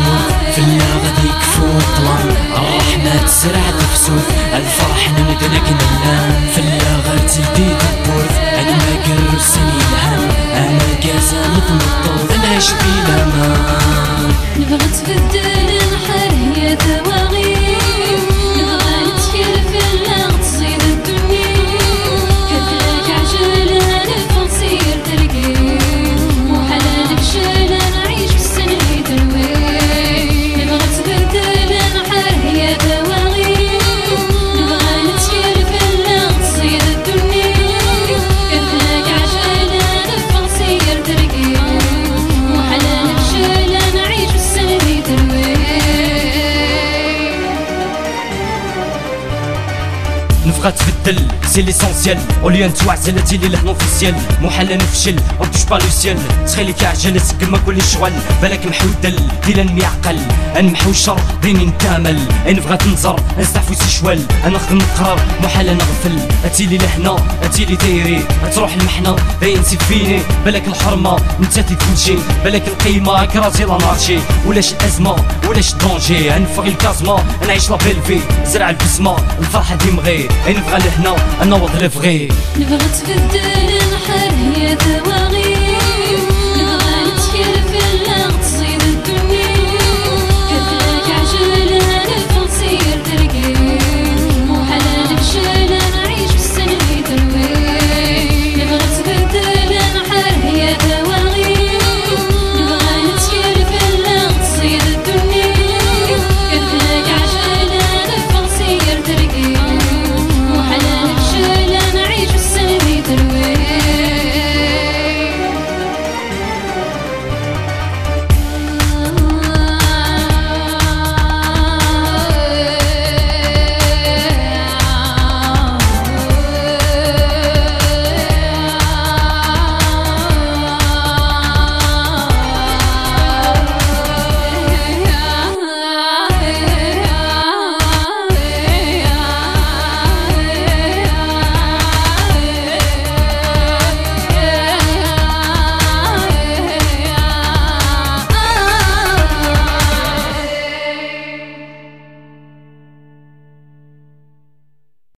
مفتون في اللغة ديك فوق طلم الرحمة تسرع تفسود الفرح نمدنك نلام في اللغة غير تلدي تبورث أنا ما كرسن يلهم أنا كازا مثل الطوف نعيش بلا ما في الدنيا نبغى تبدل سي ليسونسيال. اوليو نتوعزل هادي لي لحن اوفيسيال محال نفشل اون توش با لو سيال تخيلي كعجل تسقم كل شغل بالك محودل ديال معقل نمحو الشر بيني نكامل أي نبغى تنزر نستعفو سي شوال. أنا نخدم نقرر محال نغفل. هاتي لي لهنا هاتي لي دايري. تروح المحنة باين فيني. بالك الحرمة نتاتي كلشي بالك القيمة كراسي لا مارشي ولاش الازمة ولاش الدونجي نفغي الكازما نعيش لا بيلفي زرع البسمة الفرحة ديمغي اي نبغى لهنا أنا وضع الفغي نبغى تبدل الحال هي دواغي